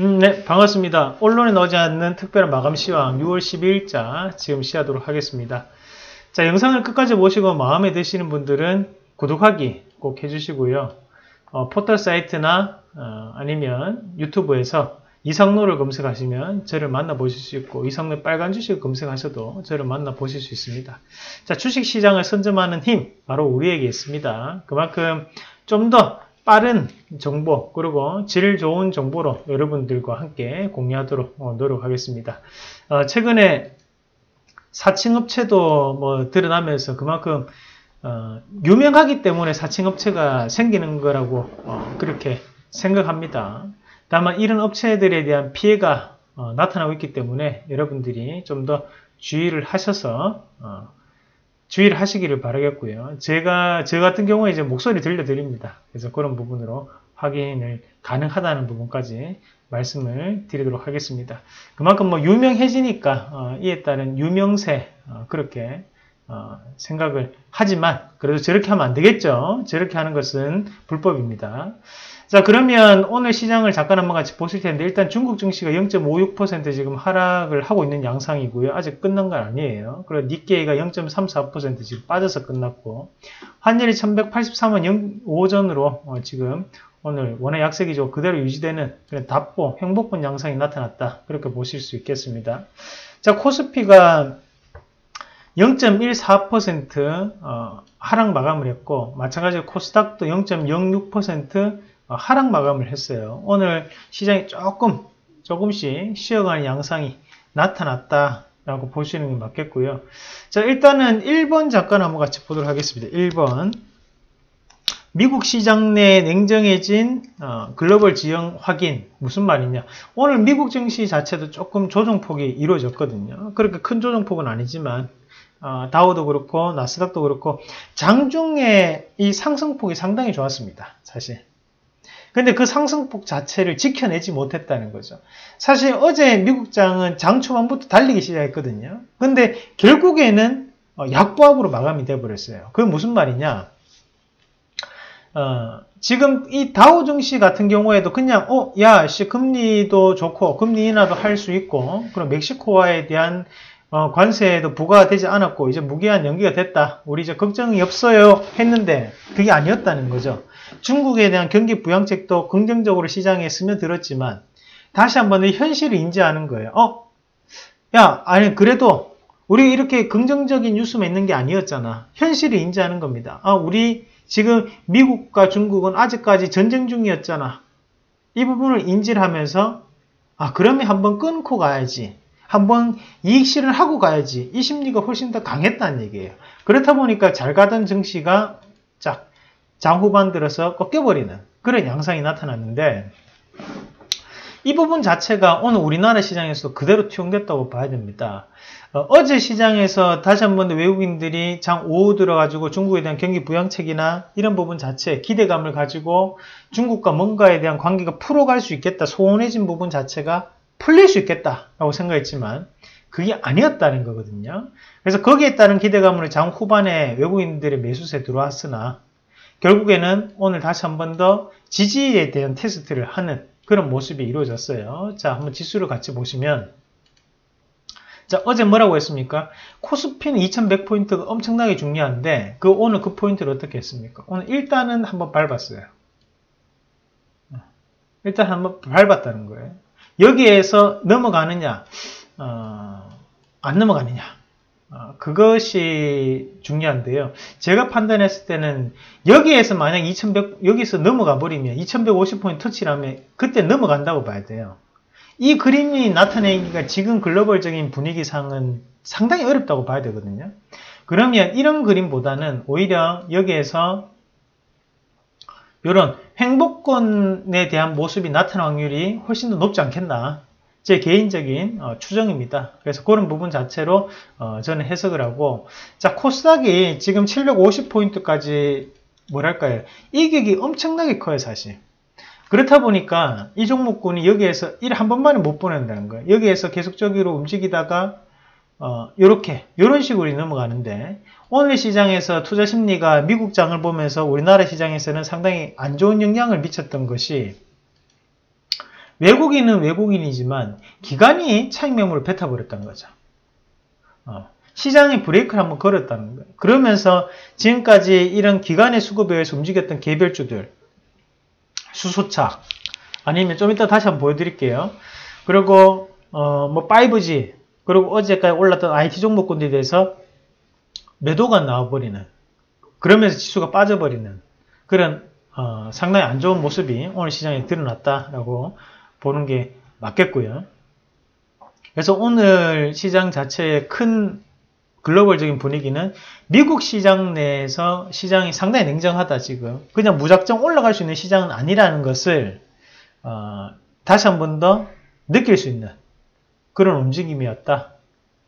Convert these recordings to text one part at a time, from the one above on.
음, 네, 반갑습니다. 언론에 나오지 않는 특별한 마감 시황 6월 12일자 지금 시하도록 하겠습니다. 자, 영상을 끝까지 보시고 마음에 드시는 분들은 구독하기 꼭 해주시고요. 어, 포털 사이트나 어, 아니면 유튜브에서 이상로를 검색하시면 저를 만나보실 수 있고 이상로 빨간 주식 검색하셔도 저를 만나보실 수 있습니다. 자, 주식시장을 선점하는 힘 바로 우리에게 있습니다. 그만큼 좀더 빠른 정보 그리고 질 좋은 정보로 여러분들과 함께 공유하도록 어, 노력하겠습니다. 어, 최근에 사칭 업체도 뭐 드러나면서 그만큼 어, 유명하기 때문에 사칭 업체가 생기는 거라고 어, 그렇게 생각합니다. 다만 이런 업체들에 대한 피해가 어, 나타나고 있기 때문에 여러분들이 좀 더 주의를 하셔서 어, 주의를 하시기를 바라겠고요. 제가, 저 같은 경우에 이제 목소리 들려드립니다. 그래서 그런 부분으로 확인을 가능하다는 부분까지 말씀을 드리도록 하겠습니다. 그만큼 뭐 유명해지니까, 어, 이에 따른 유명세, 어, 그렇게, 어, 생각을 하지만, 그래도 저렇게 하면 안 되겠죠? 저렇게 하는 것은 불법입니다. 자, 그러면 오늘 시장을 잠깐 한번 같이 보실 텐데, 일단 중국 증시가 0.56% 지금 하락을 하고 있는 양상이고요. 아직 끝난 건 아니에요. 그리고 니케이가 0.34% 지금 빠져서 끝났고, 환율이 1183원 5전으로 어, 지금 오늘 원의 약세기조 그대로 유지되는 답보, 행복분 양상이 나타났다. 그렇게 보실 수 있겠습니다. 자, 코스피가 0.14% 어, 하락 마감을 했고, 마찬가지로 코스닥도 0.06% 어, 하락 마감을 했어요. 오늘 시장이 조금 조금씩 쉬어가는 양상이 나타났다 라고 보시는 게 맞겠고요. 자 일단은 1번 잠깐 한번 같이 보도록 하겠습니다. 1번 미국 시장 내 냉정해진 어, 글로벌 지형 확인 무슨 말이냐 오늘 미국 증시 자체도 조금 조정폭이 이루어졌거든요 그렇게 큰 조정폭은 아니지만 어, 다우도 그렇고 나스닥도 그렇고 장중에 이 상승폭이 상당히 좋았습니다 사실 근데 그 상승폭 자체를 지켜내지 못했다는 거죠. 사실 어제 미국장은 장 초반부터 달리기 시작했거든요. 근데 결국에는 어, 약보합으로 마감이 돼버렸어요. 그게 무슨 말이냐? 어, 지금 이 다우 증시 같은 경우에도 그냥 어, 야, 씨 금리도 좋고 금리 인하도 할 수 있고 그럼 멕시코와에 대한 어, 관세도 부과가 되지 않았고 이제 무기한 연기가 됐다. 우리 이제 걱정이 없어요 했는데 그게 아니었다는 거죠. 중국에 대한 경기 부양책도 긍정적으로 시장에 스며들었지만 다시 한번 현실을 인지하는 거예요. 어? 야, 아니 그래도 우리 이렇게 긍정적인 뉴스만 있는 게 아니었잖아. 현실을 인지하는 겁니다. 아, 우리 지금 미국과 중국은 아직까지 전쟁 중이었잖아. 이 부분을 인지를 하면서 아, 그러면 한번 끊고 가야지. 한번 이익 실현을 하고 가야지. 이 심리가 훨씬 더 강했다는 얘기예요. 그렇다 보니까 잘 가던 증시가 짝 장후반 들어서 꺾여버리는 그런 양상이 나타났는데 이 부분 자체가 오늘 우리나라 시장에서 그대로 투영됐다고 봐야 됩니다. 어, 제 시장에서 다시 한번 외국인들이 장5 들어가지고 중국에 대한 경기 부양책이나 이런 부분 자체 기대감을 가지고 중국과 뭔가에 대한 관계가 풀어갈 수 있겠다 소원해진 부분 자체가 풀릴 수 있겠다라고 생각했지만 그게 아니었다는 거거든요. 그래서 거기에 따른 기대감으로 장 후반에 외국인들의 매수세 들어왔으나 결국에는 오늘 다시 한 번 더 지지에 대한 테스트를 하는 그런 모습이 이루어졌어요. 자, 한번 지수를 같이 보시면 자, 어제 뭐라고 했습니까? 코스피는 2100포인트가 엄청나게 중요한데 그 오늘 그 포인트를 어떻게 했습니까? 오늘 일단은 한번 밟았어요. 일단 한번 밟았다는 거예요. 여기에서 넘어가느냐, 어, 안 넘어가느냐. 어, 그것이 중요한데요. 제가 판단했을 때는 여기에서 만약 2100, 여기서 넘어가 버리면 2150포인트 터치라면 그때 넘어간다고 봐야 돼요. 이 그림이 나타내기가 지금 글로벌적인 분위기상은 상당히 어렵다고 봐야 되거든요. 그러면 이런 그림보다는 오히려 여기에서 이런 행복권에 대한 모습이 나타날 확률이 훨씬 더 높지 않겠나. 제 개인적인 어, 추정입니다. 그래서 그런 부분 자체로 어, 저는 해석을 하고 자 코스닥이 지금 750포인트까지 뭐랄까요 이격이 엄청나게 커요 사실 그렇다 보니까 이 종목군이 여기에서 1한 번만에 못 보낸다는 거예요 여기에서 계속적으로 움직이다가 어, 요렇게 요런 식으로 넘어가는데 오늘 시장에서 투자 심리가 미국장을 보면서 우리나라 시장에서는 상당히 안 좋은 영향을 미쳤던 것이 외국인은 외국인이지만 기관이 차익 매물을 뱉어버렸다는 거죠. 어, 시장에 브레이크를 한번 걸었다는 거예요. 그러면서 지금까지 이런 기관의 수급에 의해서 움직였던 개별주들, 수소차, 아니면 좀 이따 다시 한번 보여드릴게요. 그리고 어, 뭐 5G, 그리고 어제까지 올랐던 IT 종목군들에 대해서 매도가 나와버리는, 그러면서 지수가 빠져버리는 그런 어, 상당히 안 좋은 모습이 오늘 시장에 드러났다라고 보는 게 맞겠고요. 그래서 오늘 시장 자체의 큰 글로벌적인 분위기는 미국 시장 내에서 시장이 상당히 냉정하다 지금 그냥 무작정 올라갈 수 있는 시장은 아니라는 것을 어, 다시 한 번 더 느낄 수 있는 그런 움직임이었다.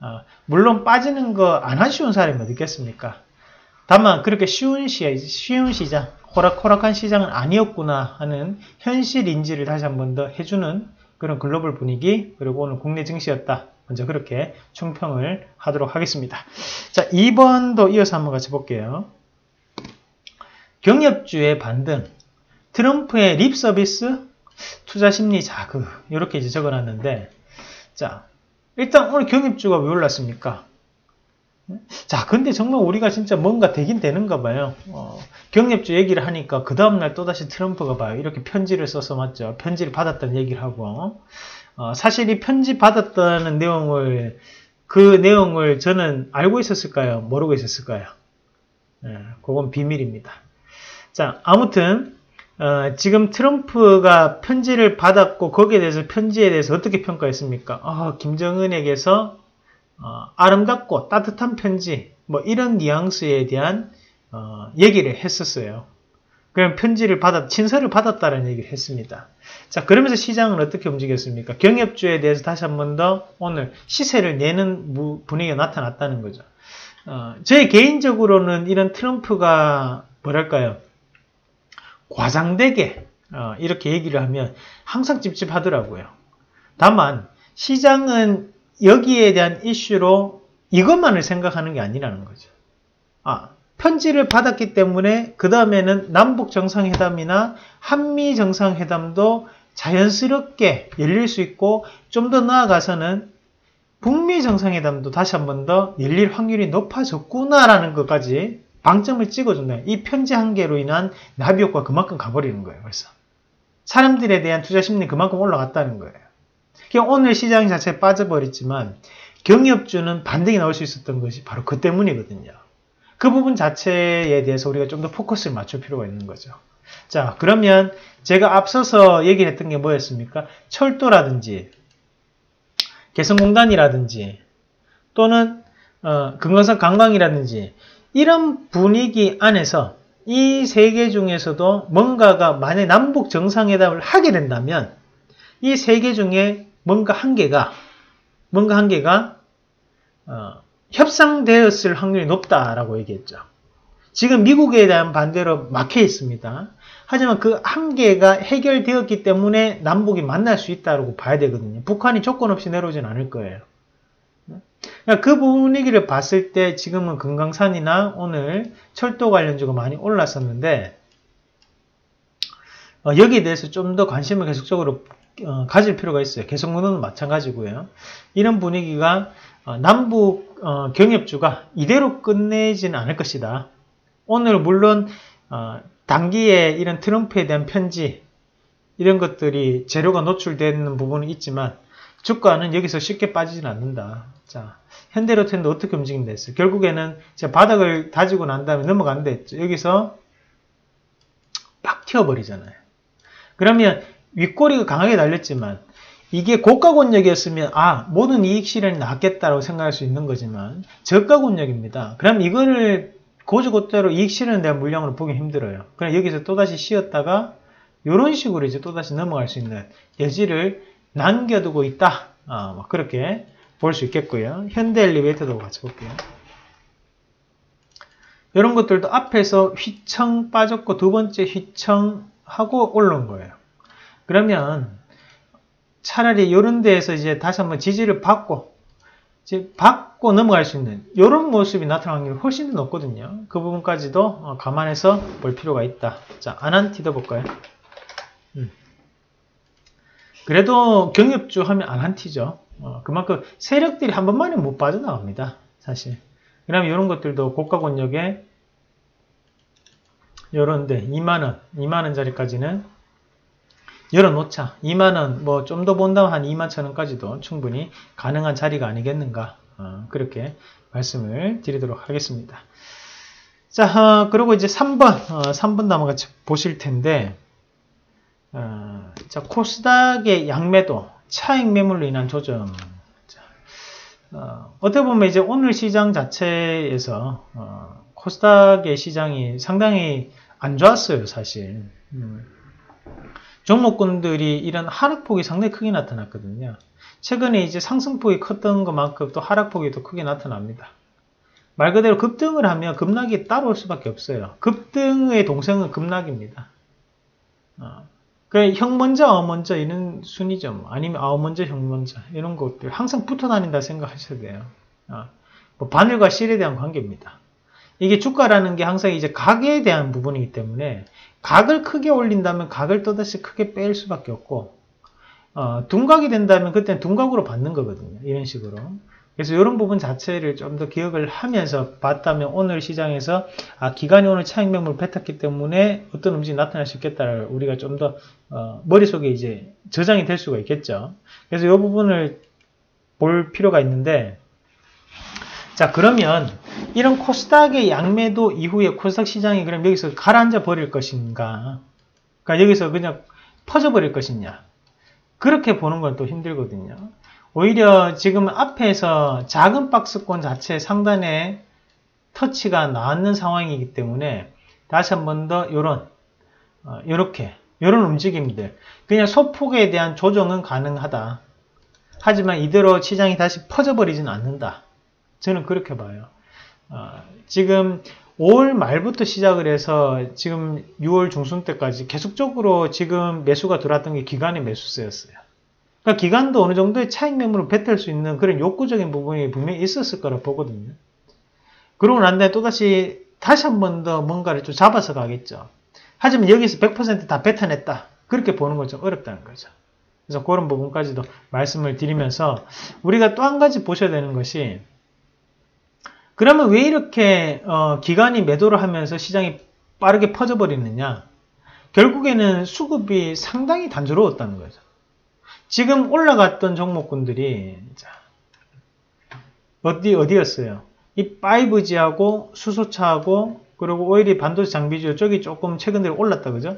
어, 물론 빠지는 거 안 하쉬운 사람이 어디 있겠습니까? 다만 그렇게 쉬운 시 쉬운 시장 호락호락한 시장은 아니었구나 하는 현실 인지를 다시 한 번 더 해주는 그런 글로벌 분위기 그리고 오늘 국내 증시였다. 먼저 그렇게 총평을 하도록 하겠습니다. 자, 2번도 이어서 한번 같이 볼게요. 경협주의 반등, 트럼프의 립 서비스, 투자 심리 자극 이렇게 이제 적어놨는데 자, 일단 오늘 경협주가 왜 올랐습니까? 자, 근데 정말 우리가 진짜 뭔가 되긴 되는가 봐요. 어, 경협주 얘기를 하니까 그 다음날 또다시 트럼프가 봐요. 이렇게 편지를 써서 맞죠. 편지를 받았다는 얘기를 하고. 어, 사실 이 편지 받았다는 내용을, 그 내용을 저는 알고 있었을까요? 모르고 있었을까요? 예, 그건 비밀입니다. 자, 아무튼, 어, 지금 트럼프가 편지를 받았고, 거기에 대해서 편지에 대해서 어떻게 평가했습니까? 아, 김정은에게서 어, 아름답고 따뜻한 편지, 뭐 이런 뉘앙스에 대한 어, 얘기를 했었어요. 그럼 편지를 받았, 친서를 받았다는 얘기를 했습니다. 자, 그러면서 시장은 어떻게 움직였습니까? 경협주에 대해서 다시 한 번 더 오늘 시세를 내는 분위기가 나타났다는 거죠. 어, 제 개인적으로는 이런 트럼프가 뭐랄까요? 과장되게 어, 이렇게 얘기를 하면 항상 찝찝하더라고요. 다만 시장은 여기에 대한 이슈로 이것만을 생각하는 게 아니라는 거죠. 아, 편지를 받았기 때문에 그 다음에는 남북 정상회담이나 한미 정상회담도 자연스럽게 열릴 수 있고 좀 더 나아가서는 북미 정상회담도 다시 한 번 더 열릴 확률이 높아졌구나라는 것까지 방점을 찍어준다. 이 편지 한 개로 인한 나비 효과 그만큼 가버리는 거예요. 벌써 사람들에 대한 투자 심리 그만큼 올라갔다는 거예요. 오늘 시장 자체에 빠져버렸지만 경협주는 반등이 나올 수 있었던 것이 바로 그 때문이거든요. 그 부분 자체에 대해서 우리가 좀 더 포커스를 맞출 필요가 있는 거죠. 자, 그러면 제가 앞서서 얘기를 했던 게 뭐였습니까? 철도라든지 개성공단이라든지 또는 어, 금강산 관광이라든지 이런 분위기 안에서 이 세 개 중에서도 뭔가가 만약 남북 정상회담을 하게 된다면 이 세 개 중에 뭔가 한 개가 뭔가 한 개가 어, 협상되었을 확률이 높다라고 얘기했죠. 지금 미국에 대한 반대로 막혀 있습니다. 하지만 그 한계가 해결되었기 때문에 남북이 만날 수 있다고 봐야 되거든요. 북한이 조건 없이 내려오진 않을 거예요. 그러니까 그 분위기를 봤을 때 지금은 금강산이나 오늘 철도 관련주가 많이 올랐었는데 어, 여기에 대해서 좀 더 관심을 계속적으로 어, 가질 필요가 있어요. 개성문은 마찬가지고요. 이런 분위기가 어, 남북 어, 경협주가 이대로 끝내지는 않을 것이다. 오늘 물론 어, 단기에 이런 트럼프에 대한 편지 이런 것들이 재료가 노출되는 부분은 있지만 주가는 여기서 쉽게 빠지진 않는다. 자, 현대로텐도 어떻게 움직인다 했어요. 결국에는 제가 바닥을 다지고 난 다음에 넘어간다 했죠. 여기서 빡 튀어버리잖아요. 그러면 윗꼬리가 강하게 달렸지만 이게 고가 권역이었으면 아 모든 이익 실현이 낫겠다라고 생각할 수 있는 거지만 저가 권역입니다. 그럼 이거를 고주고대로 이익 실현에 대한 물량으로 보기 힘들어요. 그럼 여기서 또다시 쉬었다가 이런 식으로 이제 또다시 넘어갈 수 있는 여지를 남겨두고 있다. 아, 뭐 그렇게 볼 수 있겠고요. 현대 엘리베이터도 같이 볼게요. 이런 것들도 앞에서 휘청 빠졌고 두 번째 휘청 하고 올라온 거예요. 그러면 차라리 이런 데에서 이제 다시 한번 지지를 받고 이제 받고 넘어갈 수 있는 이런 모습이 나타나는 확률이 훨씬 더 높거든요. 그 부분까지도 어, 감안해서 볼 필요가 있다. 자, 아난티도 볼까요? 음. 그래도 경협주 하면 안 한 티죠. 어, 그만큼 세력들이 한 번만에 못 빠져나갑니다. 사실. 그 다음에 이런 것들도 고가 권역에 요런데 2만원, 2만원짜리까지는 열어놓자. 2만원, 뭐 좀 더 본다면 한 2만 천원까지도 충분히 가능한 자리가 아니겠는가. 어, 그렇게 말씀을 드리도록 하겠습니다. 자, 어, 그리고 이제 3번, 어, 3번 남아 같이 보실 텐데, 어, 자, 코스닥의 양매도, 차익 매물로 인한 조정. 자, 어, 떻게 보면 이제 오늘 시장 자체에서, 어, 코스닥의 시장이 상당히 안 좋았어요, 사실. 음. 종목군들이 이런 하락폭이 상당히 크게 나타났거든요. 최근에 이제 상승폭이 컸던 것만큼 또 하락폭이 더 크게 나타납니다. 말 그대로 급등을 하면 급락이 따라올 수밖에 없어요. 급등의 동생은 급락입니다. 어. 형 먼저, 아 먼저 이런 순위죠. 뭐. 아니면 아 먼저, 형 먼저 이런 것들 항상 붙어 다닌다 생각하셔야 돼요. 어. 뭐 바늘과 실에 대한 관계입니다. 이게 주가라는 게 항상 이제 각에 대한 부분이기 때문에 각을 크게 올린다면 각을 또다시 크게 뺄 수밖에 없고 어, 둔각이 된다면 그때는 둔각으로 받는 거거든요. 이런 식으로. 그래서 이런 부분 자체를 좀 더 기억을 하면서 봤다면 오늘 시장에서 아 기관이 오늘 차익 매물 뱉었기 때문에 어떤 음식이 나타날 수 있겠다를 우리가 좀더 어, 머릿속에 이제 저장이 될 수가 있겠죠. 그래서 이 부분을 볼 필요가 있는데 자 그러면 이런 코스닥의 양매도 이후에 코스닥 시장이 그럼 여기서 가라앉아 버릴 것인가 그러니까 여기서 그냥 퍼져 버릴 것이냐 그렇게 보는 건 또 힘들거든요. 오히려 지금 앞에서 작은 박스권 자체 상단에 터치가 나왔는 상황이기 때문에 다시 한 번 더 이런 이렇게 이런 움직임들 그냥 소폭에 대한 조정은 가능하다. 하지만 이대로 시장이 다시 퍼져버리지는 않는다. 저는 그렇게 봐요. 어, 지금 5월 말부터 시작을 해서 지금 6월 중순 때까지 계속적으로 지금 매수가 들어왔던 게 기간의 매수세였어요. 그러니까 기간도 어느 정도의 차익 매물을 뱉을 수 있는 그런 욕구적인 부분이 분명히 있었을 거라 보거든요. 그러고 난 다음에 또다시 다시 한 번 더 뭔가를 좀 잡아서 가겠죠. 하지만 여기서 100%다 뱉어냈다. 그렇게 보는 건 좀 어렵다는 거죠. 그래서 그런 부분까지도 말씀을 드리면서 우리가 또 한 가지 보셔야 되는 것이 그러면 왜 이렇게 어, 기관이 매도를 하면서 시장이 빠르게 퍼져버리느냐? 결국에는 수급이 상당히 단조로웠다는 거죠. 지금 올라갔던 종목군들이 자, 어디 어디였어요? 이 5G하고 수소차하고 그리고 오일이 반도체 장비주 쪽이 조금 최근 들어 올랐다 그죠?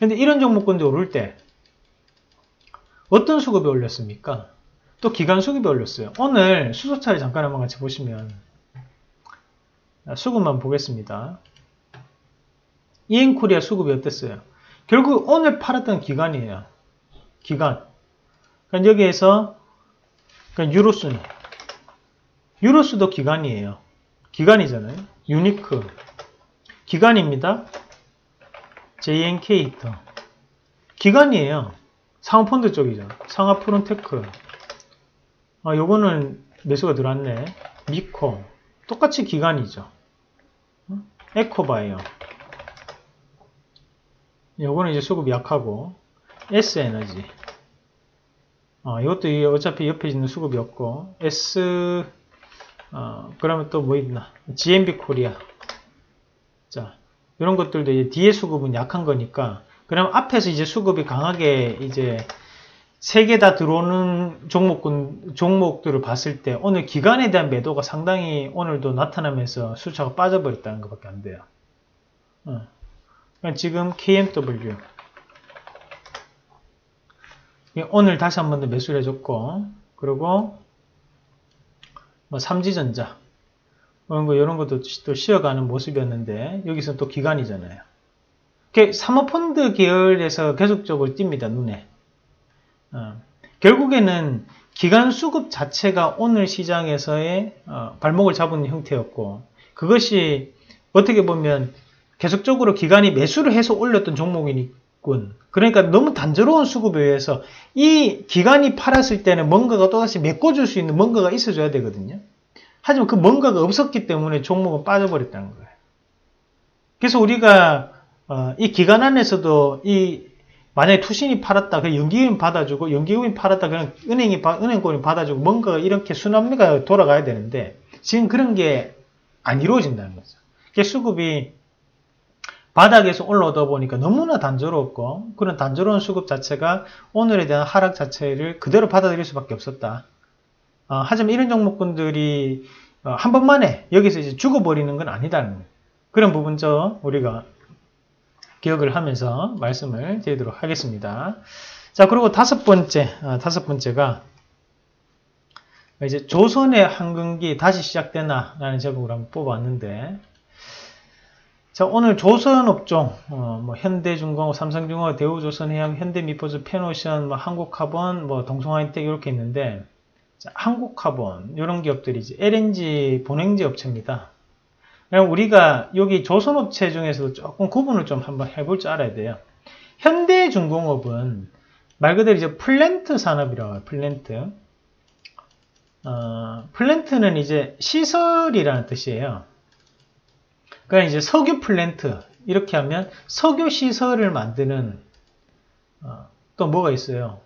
근데 이런 종목군들 오를 때 어떤 수급이 올렸습니까? 또 기간 수급이 올렸어요. 오늘 수소차를 잠깐 한번 같이 보시면 수급만 보겠습니다. 이엔코리아 수급이 어땠어요? 결국 오늘 팔았던 기간이에요. 기간. 그러니까 여기에서 그러니까 유로순 유로스도 기간이에요. 기간이잖아요. 유니크 기간입니다. JNK 히터 기간이에요. 상업펀드 쪽이죠. 상하프론테크 아, 요거는 매수가 들어왔네. 미코 똑같이 기간이죠. 에코바이오 요거는 이제 수급 약하고 S에너지 어, 이것도 어차피 옆에 있는 수급이 없고 S 어, 그러면 또 뭐 있나 GMB 코리아 자 이런 것들도 이제 뒤에 수급은 약한 거니까 그럼 앞에서 이제 수급이 강하게 이제 세 개 다 들어오는 종목군 종목들을 봤을 때 오늘 기간에 대한 매도가 상당히 오늘도 나타나면서 수차가 빠져버렸다는 것밖에 안 돼요. 어. 그러니까 지금 KMW 오늘 다시 한 번 더 매수를 해줬고 그리고 뭐 삼지전자 이런 거 이런 것도 또 쉬어가는 모습이었는데 여기서 또 기간이잖아요. 사모펀드 계열에서 계속적으로 띕니다 눈에. 어, 결국에는 기간 수급 자체가 오늘 시장에서의 어, 발목을 잡은 형태였고 그것이 어떻게 보면 계속적으로 기간이 매수를 해서 올렸던 종목이 군. 그러니까 너무 단조로운 수급에 의해서 이 기간이 팔았을 때는 뭔가가 또다시 메꿔줄 수 있는 뭔가가 있어줘야 되거든요. 하지만 그 뭔가가 없었기 때문에 종목은 빠져버렸다는 거예요. 그래서 우리가 어, 이 기간 안에서도 이 만약에 투신이 팔았다, 그 연기금이 받아주고, 연기금이 팔았다, 그냥 은행이, 은행권이 받아주고, 뭔가 이렇게 순환매가 돌아가야 되는데, 지금 그런 게 안 이루어진다는 거죠. 수급이 바닥에서 올라오다 보니까 너무나 단조롭고, 그런 단조로운 수급 자체가 오늘에 대한 하락 자체를 그대로 받아들일 수밖에 없었다. 어, 하지만 이런 종목군들이 어, 한 번만에 여기서 이제 죽어버리는 건 아니다는. 그런 부분 저 우리가 기억을 하면서 말씀을 드리도록 하겠습니다. 자, 그리고 다섯 번째, 아, 다섯 번째가 이제 조선의 한근기 다시 시작되나? 라는 제목을 한번 뽑았는데, 자, 오늘 조선업종, 어, 뭐, 현대중공업, 삼성중공업, 대우조선해양, 현대미포즈, 페노션, 뭐, 한국카본, 뭐, 동성하이텍 이렇게 있는데, 자, 한국카본, 이런 기업들이 이제 LNG 본행지 업체입니다. 우리가 여기 조선업체 중에서도 조금 구분을 좀 한번 해볼 줄 알아야 돼요. 현대중공업은 말 그대로 이제 플랜트 산업이라고 해요. 플랜트. 어, 플랜트는 이제 시설이라는 뜻이에요. 그러니까 이제 석유 플랜트 이렇게 하면 석유 시설을 만드는 어, 또 뭐가 있어요?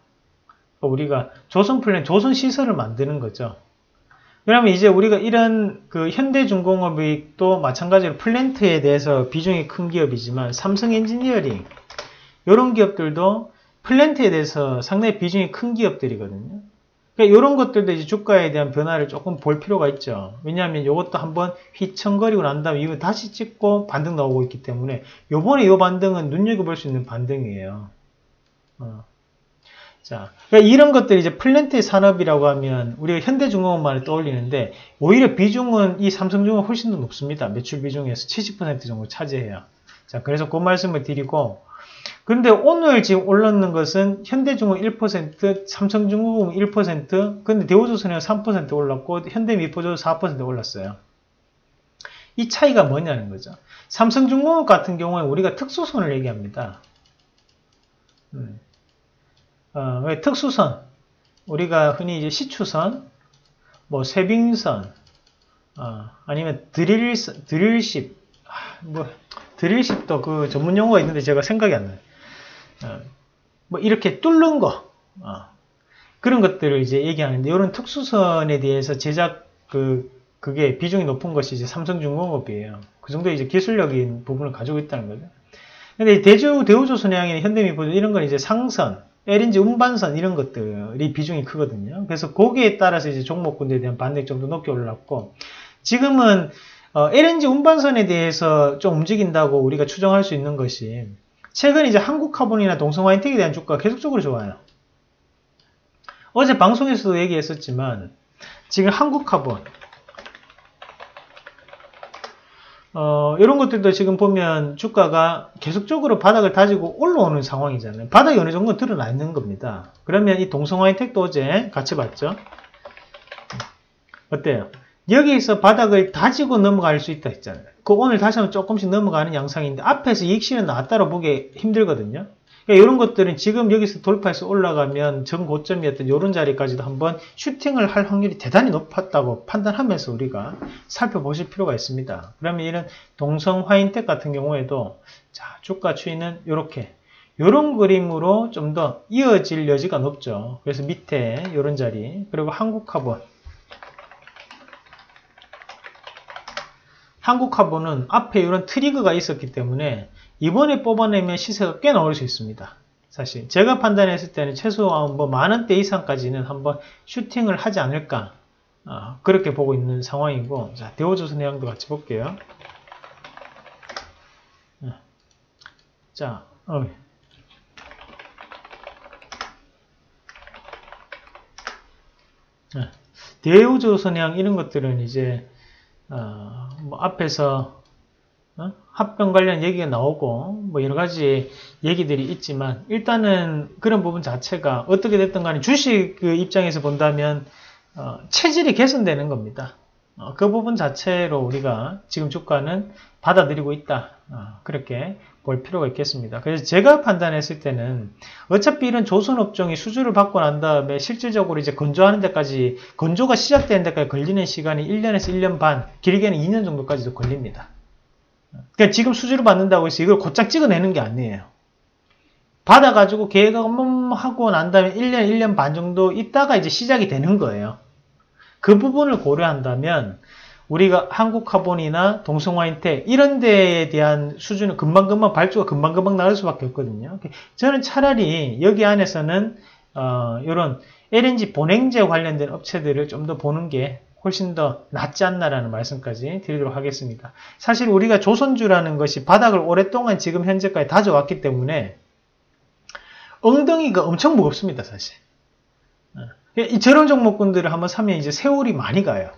우리가 조선 플랜트 조선 시설을 만드는 거죠. 그러면 이제 우리가 이런 그 현대중공업이 또 마찬가지로 플랜트에 대해서 비중이 큰 기업이지만 삼성 엔지니어링 이런 기업들도 플랜트에 대해서 상당히 비중이 큰 기업들이거든요. 그러니까 이런 것들도 이제 주가에 대한 변화를 조금 볼 필요가 있죠. 왜냐하면 이것도 한번 휘청거리고 난 다음에 이거 다시 찍고 반등 나오고 있기 때문에 요번에 이 반등은 눈여겨볼 수 있는 반등이에요. 어. 자, 그러니까 이런 것들이 이제 플랜트 산업이라고 하면 우리가 현대중공업만을 떠올리는데 오히려 비중은 이 삼성중공업 훨씬 더 높습니다. 매출 비중에서 70% 정도 차지해요. 자, 그래서 그 말씀을 드리고 근데 오늘 지금 올랐는 것은 현대중공업 1%, 삼성중공업 1%, 근데 대우조선이 3% 올랐고 현대미포조 4% 올랐어요. 이 차이가 뭐냐는 거죠. 삼성중공업 같은 경우에 우리가 특수선을 얘기합니다. 음. 어, 왜 특수선, 우리가 흔히 이제 시추선, 뭐 세빙선, 어, 아니면 드릴 드릴십, 아, 뭐 드릴십도 그 전문 용어가 있는데 제가 생각이 안 나요. 어, 뭐 이렇게 뚫는 거, 어, 그런 것들을 이제 얘기하는데 이런 특수선에 대해서 제작 그 그게 비중이 높은 것이 이제 삼성중공업이에요. 그 정도 이제 기술력인 부분을 가지고 있다는 거죠. 근데 대주 대우조선해양이나 현대미포 이런 건 이제 상선, LNG 운반선 이런 것들이 비중이 크거든요. 그래서 거기에 따라서 이제 종목군에 대한 반대점도 높게 올랐고 지금은 어, LNG 운반선에 대해서 좀 움직인다고 우리가 추정할 수 있는 것이 최근 이제 한국카본이나 동성화인텍에 대한 주가가 계속적으로 좋아요. 어제 방송에서도 얘기했었지만 지금 한국카본 어, 이런 것들도 지금 보면 주가가 계속적으로 바닥을 다지고 올라오는 상황이잖아요. 바닥이 어느 정도 드러나 있는 겁니다. 그러면 이 동성화인텍도 어제 같이 봤죠? 어때요? 여기에서 바닥을 다지고 넘어갈 수 있다 했잖아요. 그 오늘 다시 한번 조금씩 넘어가는 양상인데 앞에서 이익실은 나왔다로 보기 힘들거든요. 그러니까 이런 것들은 지금 여기서 돌파해서 올라가면 전 고점이었던 이런 자리까지도 한번 슈팅을 할 확률이 대단히 높았다고 판단하면서 우리가 살펴보실 필요가 있습니다. 그러면 이런 동성 화인텍 같은 경우에도 자 주가 추이는 이렇게 이런 그림으로 좀 더 이어질 여지가 높죠. 그래서 밑에 이런 자리 그리고 한국화본 한국화본은 앞에 이런 트리거가 있었기 때문에 이번에 뽑아내면 시세가 꽤 나올 수 있습니다. 사실 제가 판단했을 때는 최소한 뭐 만원대 이상까지는 한번 슈팅을 하지 않을까 어, 그렇게 보고 있는 상황이고 자 대우조선 해양도 같이 볼게요. 어. 자 어. 어. 대우조선해양 이런 것들은 이제 어, 뭐 앞에서 어? 합병 관련 얘기가 나오고 뭐 여러 가지 얘기들이 있지만 일단은 그런 부분 자체가 어떻게 됐든 간에 주식 그 입장에서 본다면 어, 체질이 개선되는 겁니다. 어, 그 부분 자체로 우리가 지금 주가는 받아들이고 있다. 어, 그렇게 볼 필요가 있겠습니다. 그래서 제가 판단했을 때는 어차피 이런 조선업종이 수주를 받고 난 다음에 실질적으로 이제 건조하는 데까지 건조가 시작되는 데까지 걸리는 시간이 1년에서 1년 반, 길게는 2년 정도까지도 걸립니다. 그러니까 지금 수주를 받는다고 해서 이걸 곧장 찍어내는 게 아니에요. 받아가지고 계획하고 난 다음에 1년, 1년 반 정도 있다가 이제 시작이 되는 거예요. 그 부분을 고려한다면 우리가 한국카본이나 동성화인테 이런 데에 대한 수준은 금방금방 발주가 금방금방 나올 수밖에 없거든요. 저는 차라리 여기 안에서는 어, 이런 LNG 본행제 관련된 업체들을 좀 더 보는 게 훨씬 더 낫지 않나라는 말씀까지 드리도록 하겠습니다. 사실 우리가 조선주라는 것이 바닥을 오랫동안 지금 현재까지 다져왔기 때문에 엉덩이가 엄청 무겁습니다, 사실. 어. 이 저런 종목군들을 한번 사면 이제 세월이 많이 가요.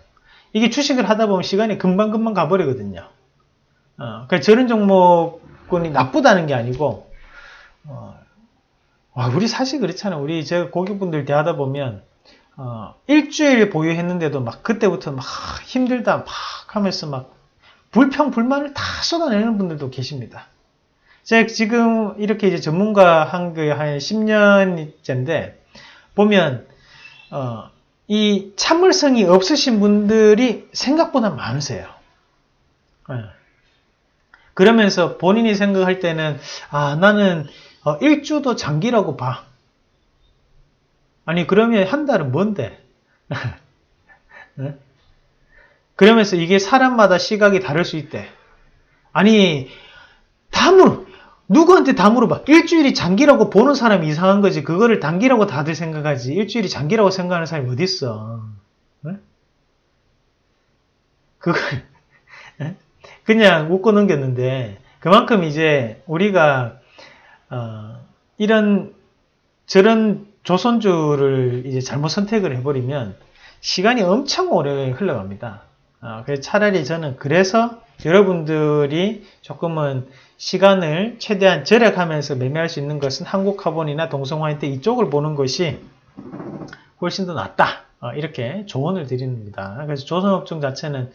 이게 주식을 하다 보면 시간이 금방금방 가버리거든요. 어, 그러니까 저런 종목군이 나쁘다는 게 아니고, 어, 와, 우리 사실 그렇잖아 요. 우리 제가 고객분들 대하다 보면, 어, 일주일 보유했는데도 막 그때부터 막 힘들다 막 하면서 막 불평, 불만을 다 쏟아내는 분들도 계십니다. 제가 지금 이렇게 이제 전문가 한그한 10년째인데, 보면, 어, 이 참을성이 없으신 분들이 생각보다 많으세요. 네. 그러면서 본인이 생각할 때는 아 나는 어, 일주도 장기라고 봐. 아니 그러면 한 달은 뭔데? 네? 그러면서 이게 사람마다 시각이 다를 수 있대. 아니 다물 누구한테 다 물어봐. 일주일이 장기라고 보는 사람이 이상한 거지. 그거를 단기라고 다들 생각하지. 일주일이 장기라고 생각하는 사람이 어디 있어? 네? 그걸 네? 그냥 웃고 넘겼는데 그만큼 이제 우리가 어, 이런 저런 조선주를 이제 잘못 선택을 해버리면 시간이 엄청 오래 흘러갑니다. 어, 그래서 차라리 저는 그래서 여러분들이 조금은 시간을 최대한 절약하면서 매매할 수 있는 것은 한국카본이나 동성화인테 이쪽을 보는 것이 훨씬 더 낫다. 어, 이렇게 조언을 드립니다. 그래서 조선업종 자체는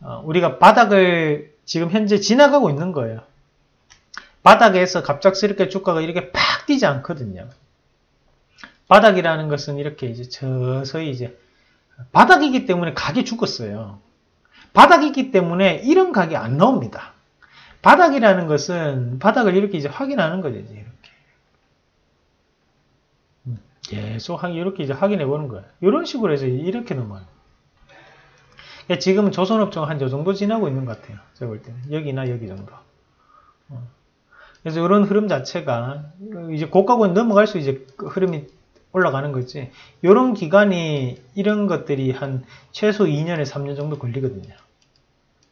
어, 우리가 바닥을 지금 현재 지나가고 있는 거예요. 바닥에서 갑작스럽게 주가가 이렇게 팍 뛰지 않거든요. 바닥이라는 것은 이렇게 이제 서서히 이제 바닥이기 때문에 가게 죽었어요. 바닥이기 때문에 이런 가게 안 나옵니다. 바닥이라는 것은 바닥을 이렇게 이제 확인하는 거죠. 이렇게. 음, 계속 이렇게 이제 확인해 보는 거예요. 이런 식으로 해서 이렇게 넘어요. 그러니까 지금은 조선업종 한저 정도 지나고 있는 것 같아요. 제가 볼 때는. 여기나 여기 정도. 어. 그래서 이런 흐름 자체가 이제 고가권 넘어갈 수 이제 그 흐름이 올라가는 거지. 이런 기간이 이런 것들이 한 최소 2년에 3년 정도 걸리거든요.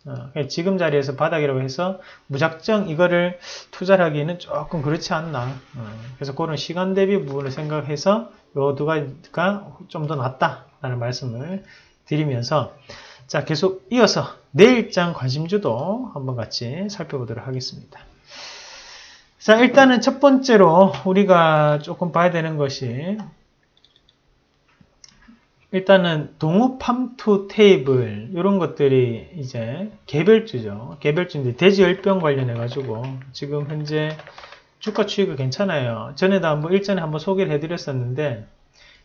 어, 지금 자리에서 바닥이라고 해서 무작정 이거를 투자를 하기에는 조금 그렇지 않나. 어, 그래서 그런 시간 대비 부분을 생각해서 요 두 가지가 좀 더 낫다라는 말씀을 드리면서 자 계속 이어서 내일장 관심주도 한번 같이 살펴보도록 하겠습니다. 자 일단은 첫 번째로 우리가 조금 봐야 되는 것이 일단은 동우팜투 테이블 이런 것들이 이제 개별주죠. 개별주인데 돼지열병 관련해 가지고 지금 현재 주가 추이가 괜찮아요. 전에도 한번 일전에 한번 소개를 해드렸었는데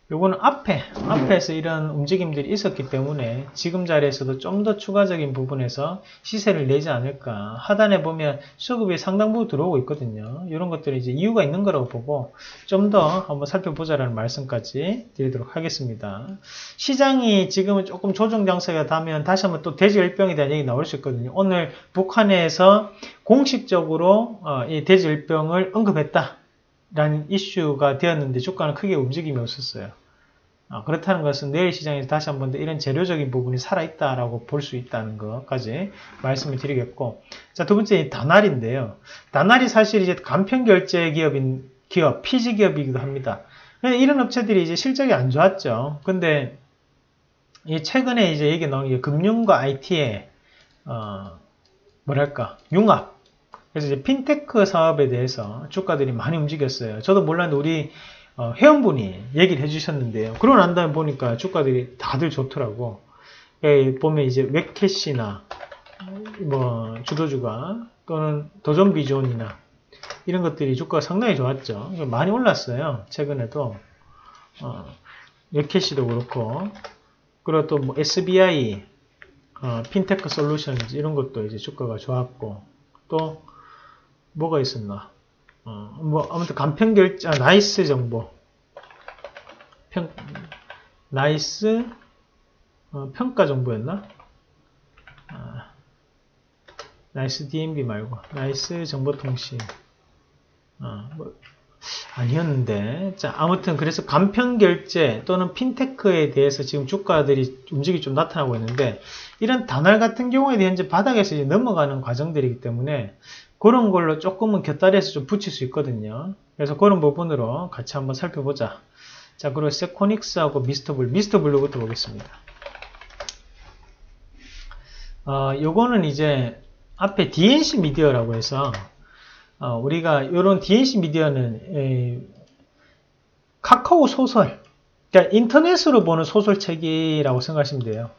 요거는 앞에, 앞에서 이런 움직임들이 있었기 때문에 지금 자리에서도 좀 더 추가적인 부분에서 시세를 내지 않을까. 하단에 보면 수급이 상당 부분 들어오고 있거든요. 이런 것들이 이제 이유가 있는 거라고 보고 좀 더 한번 살펴보자라는 말씀까지 드리도록 하겠습니다. 시장이 지금은 조금 조정 장세가 다면 다시 한번 또 대지열병에 대한 얘기 나올 수 있거든요. 오늘 북한에서 공식적으로 어, 이 대지열병을 언급했다. 라는 이슈가 되었는데 주가는 크게 움직임이 없었어요. 아, 그렇다는 것은 내일 시장에서 다시 한 번 더 이런 재료적인 부분이 살아있다라고 볼 수 있다는 것까지 말씀을 드리겠고 자, 두 번째 다날인데요. 다날이 사실 이제 간편결제 기업인 기업, 피지 기업이기도 합니다. 이런 업체들이 이제 실적이 안 좋았죠. 근데 최근에 이제 얘기 나온 게 금융과 IT의 어, 뭐랄까 융합 그래서 이제 핀테크 사업에 대해서 주가들이 많이 움직였어요. 저도 몰랐는데 우리 어, 회원분이 얘기를 해주셨는데요. 그러고 난 다음에 보니까 주가들이 다들 좋더라고. 예, 보면 이제 웹캐시나 뭐 주도주가 또는 도전 비존이나 이런 것들이 주가가 상당히 좋았죠. 많이 올랐어요. 최근에도 어, 웹캐시도 그렇고 그리고 또 뭐 SBI 어, 핀테크 솔루션 이런 것도 이제 주가가 좋았고 또 뭐가 있었나? 어, 뭐 아무튼 간편 결제 아, 나이스 정보 평 나이스 어, 평가 정보였나? 아, 나이스 D&B 말고 나이스 정보통신 어, 뭐, 아니었는데 자 아무튼 그래서 간편 결제 또는 핀테크에 대해서 지금 주가들이 움직이 좀 나타나고 있는데 이런 단월 같은 경우에 현재 바닥에서 이제 넘어가는 과정들이기 때문에 그런 걸로 조금은 곁다리에서 좀 붙일 수 있거든요. 그래서 그런 부분으로 같이 한번 살펴보자. 자 그리고 세코닉스하고 미스터블 미스터블루부터 보겠습니다. 어, 요거는 이제 앞에 DNC 미디어라고 해서 어, 우리가 이런 DNC 미디어는 에, 카카오 소설, 그러니까 인터넷으로 보는 소설책이라고 생각하시면 돼요.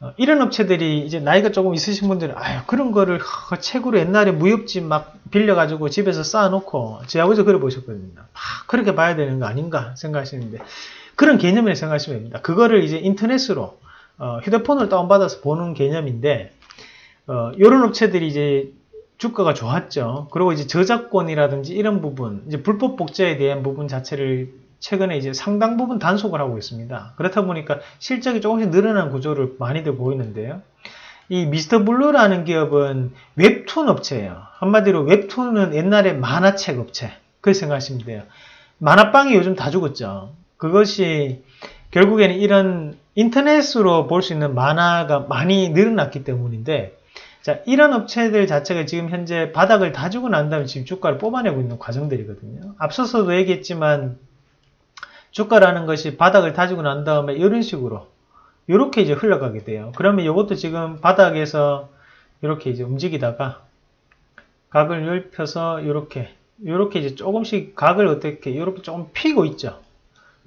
어, 이런 업체들이 이제 나이가 조금 있으신 분들은 아유 그런 거를 허, 책으로 옛날에 무협지 막 빌려가지고 집에서 쌓아놓고 제 아버지 그래 보셨거든요. 막 그렇게 봐야 되는 거 아닌가 생각하시는데 그런 개념을 생각하시면 됩니다. 그거를 이제 인터넷으로 어, 휴대폰을 다운받아서 보는 개념인데 어, 이런 업체들이 이제 주가가 좋았죠. 그리고 이제 저작권이라든지 이런 부분, 이제 불법 복제에 대한 부분 자체를 최근에 이제 상당 부분 단속을 하고 있습니다. 그렇다 보니까 실적이 조금씩 늘어난 구조를 많이들 보이는데요. 이 미스터 블루라는 기업은 웹툰 업체예요. 한마디로 웹툰은 옛날에 만화책 업체. 그렇게 생각하시면 돼요. 만화방이 요즘 다 죽었죠. 그것이 결국에는 이런 인터넷으로 볼 수 있는 만화가 많이 늘어났기 때문인데 자, 이런 업체들 자체가 지금 현재 바닥을 다지고 난 다음에 지금 주가를 뽑아내고 있는 과정들이거든요. 앞서서도 얘기했지만 주가라는 것이 바닥을 다지고 난 다음에 이런 식으로 이렇게 이제 흘러가게 돼요. 그러면 이것도 지금 바닥에서 이렇게 이제 움직이다가 각을 넓혀서 이렇게 이렇게 이제 조금씩 각을 어떻게 이렇게 조금 피고 있죠.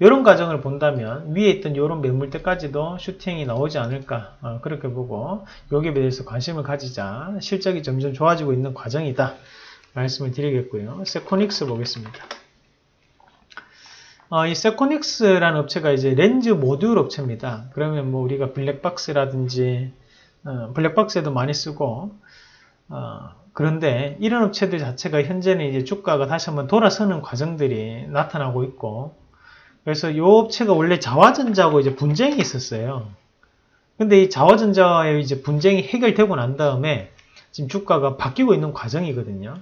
이런 과정을 본다면 위에 있던 이런 매물대까지도 슈팅이 나오지 않을까 어, 그렇게 보고 여기에 대해서 관심을 가지자 실적이 점점 좋아지고 있는 과정이다 말씀을 드리겠고요 세코닉스 보겠습니다 어, 이 세코닉스라는 업체가 이제 렌즈 모듈 업체입니다 그러면 뭐 우리가 블랙박스라든지 어, 블랙박스에도 많이 쓰고 어, 그런데 이런 업체들 자체가 현재는 이제 주가가 다시 한번 돌아서는 과정들이 나타나고 있고 그래서 이 업체가 원래 자화전자하고 이제 분쟁이 있었어요. 근데 이 자화전자의 이제 분쟁이 해결되고 난 다음에 지금 주가가 바뀌고 있는 과정이거든요.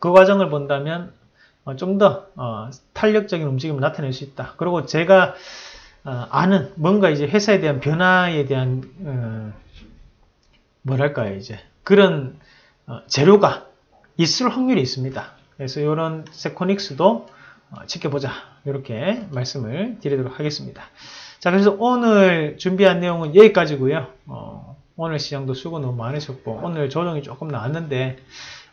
그 과정을 본다면 어, 좀더 어, 탄력적인 움직임을 나타낼 수 있다. 그리고 제가 어, 아는 뭔가 이제 회사에 대한 변화에 대한 뭐랄까요 이제 그런 재료가 있을 확률이 있습니다. 그래서 이런 세코닉스도 지켜보자. 이렇게 말씀을 드리도록 하겠습니다. 자, 그래서 오늘 준비한 내용은 여기까지고요. 어, 오늘 시장도 수고 너무 많으셨고 오늘 조정이 조금 나왔는데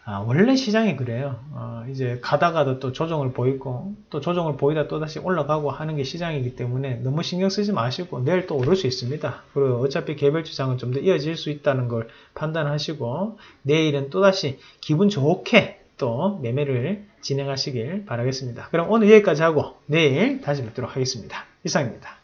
아, 원래 시장이 그래요. 어, 이제 가다가도 또 조정을 보이고 또 조정을 보이다 또 다시 올라가고 하는 게 시장이기 때문에 너무 신경 쓰지 마시고 내일 또 오를 수 있습니다. 그리고 어차피 개별 주장은 좀 더 이어질 수 있다는 걸 판단하시고 내일은 또 다시 기분 좋게 또 매매를 진행하시길 바라겠습니다. 그럼 오늘 여기까지 하고 내일 다시 뵙도록 하겠습니다. 이상입니다.